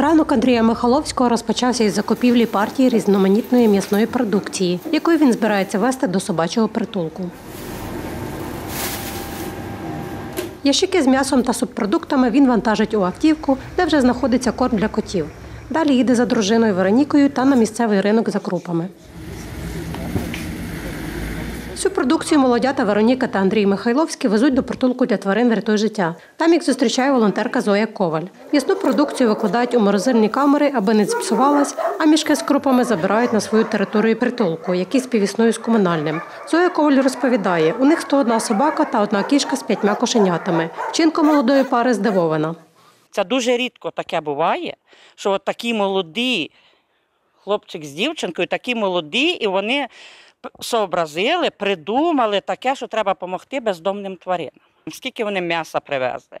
Ранок Андрія Михайловського розпочався із закупівлі партії різноманітної м'ясної продукції, якою він збирається вести до собачого притулку. Ящики з м'ясом та субпродуктами він вантажить у автівку, де вже знаходиться корм для котів. Далі їде за дружиною Веронікою та на місцевий ринок за крупами. Всю продукцію молодята Вероніка та Андрій Михайловський везуть до притулку для тварин «Врятуй життя. Там їх зустрічає волонтерка Зоя Коваль. М'ясну продукцію викладають у морозильні камери, аби не зіпсувалась, а мішки з крупами забирають на свою територію притулку, який співіснує з комунальним. Зоя Коваль розповідає, у них 101 собака та одна кішка з п'ятьма кошенятами. Вчинка молодої пари здивована. Це дуже рідко таке буває, що такі молоді хлопчик з дівчинкою, такі молоді, і вони сообразили, придумали таке, що треба допомогти бездомним тваринам. Скільки вони м'яса привезли?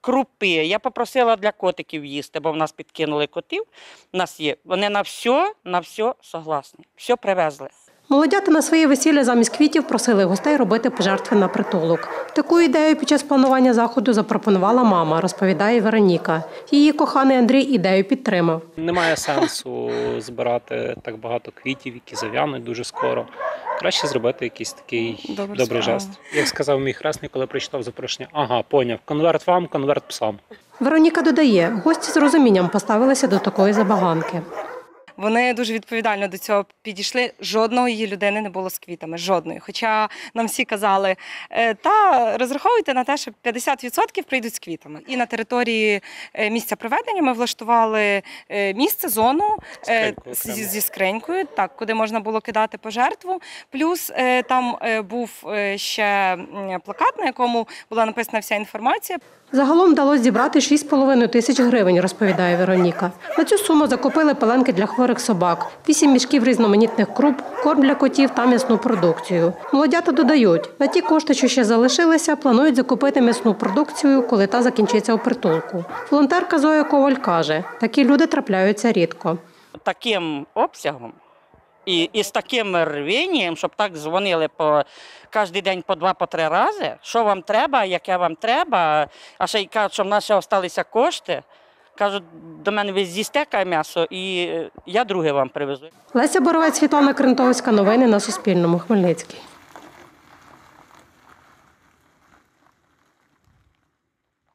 Крупи. Я попросила для котиків їсти, бо в нас підкинули котів. У нас є. Вони на все, на все согласні. Все привезли. Молодята на своє весілля замість квітів просили гостей робити пожертви на притулок. Таку ідею під час планування заходу запропонувала мама, розповідає Вероніка. Її коханий Андрій ідею підтримав. Немає сенсу збирати так багато квітів, які зав'януть дуже скоро. Краще зробити якийсь такий Добру добрий жест. Як сказав мій хресний, коли прочитав запрошення, ага, поняв, конверт вам, конверт псам. Вероніка додає, гості з розумінням поставилися до такої забаганки. Вони дуже відповідально до цього підійшли. Жодного її людини не було з квітами. Жодної. Хоча нам всі казали, «Е, та розраховуйте на те, що 50% прийдуть з квітами. І на території е, місця проведення ми влаштували е, місце, зону Скриньку зі скринькою, так, куди можна було кидати пожертву. Плюс там був ще плакат, на якому була написана вся інформація. Загалом вдалося зібрати 6,5 тисяч гривень, розповідає Вероніка. На цю суму закупили пеленки для хворих собак, 8 мішків різноманітних круп, корм для котів та м'ясну продукцію. Молодята додають, на ті кошти, що ще залишилися, планують закупити м'ясну продукцію, коли та закінчиться у притулку. Волонтерка Зоя Коваль каже, такі люди трапляються рідко. таким обсягом і, і з таким рвінням, щоб так дзвонили по кожен день по два, по три рази, що вам треба, яке вам треба, а ще й кажуть, що в нас ще залишилися кошти. Кажуть, до мене ви зістекає м'ясо, і е, я друге вам привезу. Леся Боровець, Світлана Крентовська. Новини на Суспільному. Хмельницький.